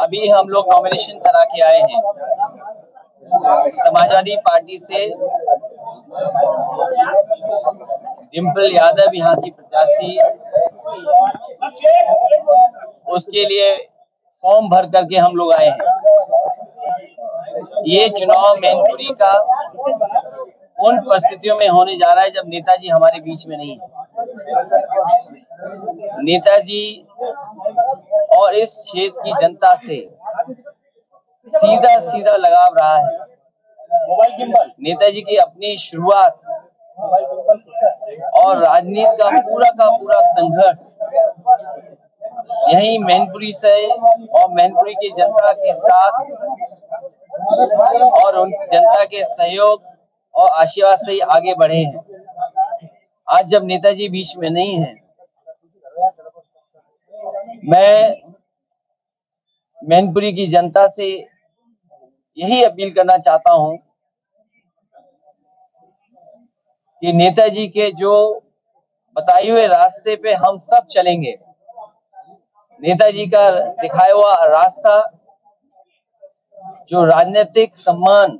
अभी हम लोग नॉमिनेशन करा के आए हैं। समाजवादी पार्टी से डिम्पल यादव यहाँ की प्रत्याशी, उसके लिए फॉर्म भर करके हम लोग आए हैं। ये चुनाव मैनपुरी का उन परिस्थितियों में होने जा रहा है जब नेताजी हमारे बीच में नहीं है। नेताजी और इस क्षेत्र की जनता से सीधा सीधा लगाव रहा है। नेताजी की अपनी शुरुआत और राजनीति का पूरा का पूरा संघर्ष यही मैनपुरी से और मैनपुरी की जनता के साथ और उन जनता के सहयोग और आशीर्वाद से ही आगे बढ़े हैं। आज जब नेताजी बीच में नहीं है मैं मैनपुरी की जनता से यही अपील करना चाहता हूँ कि नेताजी के जो बताए हुए रास्ते पे हम सब चलेंगे। नेताजी का दिखाया हुआ रास्ता, जो राजनीतिक सम्मान